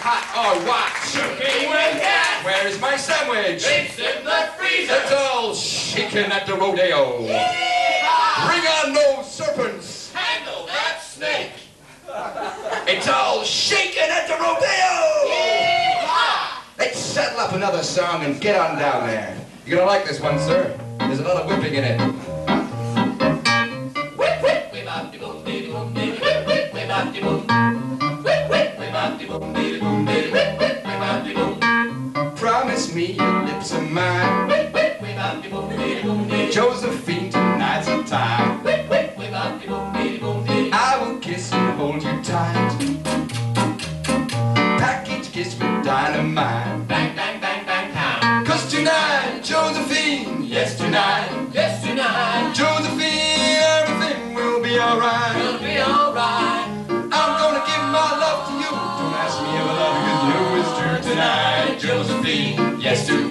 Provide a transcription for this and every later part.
hot or what? Cooking with gas. Where is my sandwich? It's in the freezer. It's all shaking at the rodeo. Bring on no serpents. Handle that snake. It's all shaking at the rodeo. Let's settle up another song and get on down there. You're gonna like this one, sir. There's a lot of whipping in it. Boom, de boom, de I will kiss and hold you tight. Package kiss with dynamite. Bang, bang, bang, bang, pound. Cause tonight, Josephine, yes tonight, Yes, tonight. Josephine, everything will be alright. It'll be alright. I'm gonna give my love to you. Don't ask me if I love you, cause you it's true tonight. Josephine, yes to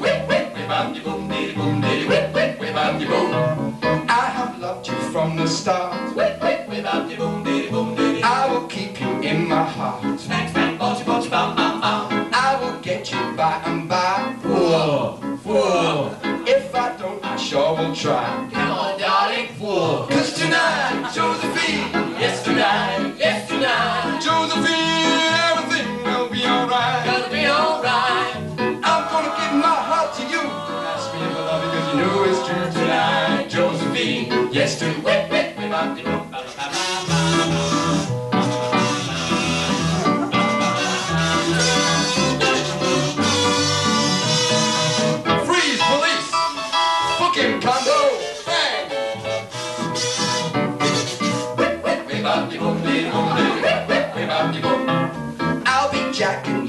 start. Whip, whip, whip, de boom, de boom, de I will keep you in my heart. Bang, bang, botcha, botcha, bam, bam, bam. I will get you by and by. Whoa, whoa. If I don't, I sure will try. Come on, darling. Whoa. Cause tonight, Josephine, Yes, tonight. Yes, tonight. Josephine, everything will be alright. Gonna be alright. I'm gonna give my heart to you. Ask me if I love you, cause you know it's true tonight. Josephine, yes to Whip,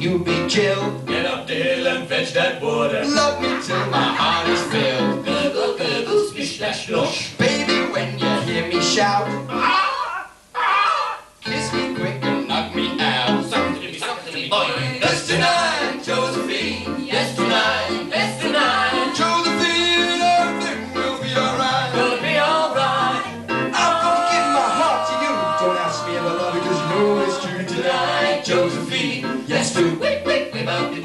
Jack and you be Jill. Get up the hill and fetch that water. Love me till my heart is filled. Gurgle, gurgle, splish, splash, splosh. Me if I love cause you know it's true tonight. Josephine, yes to Whip, whip, whip, bop, de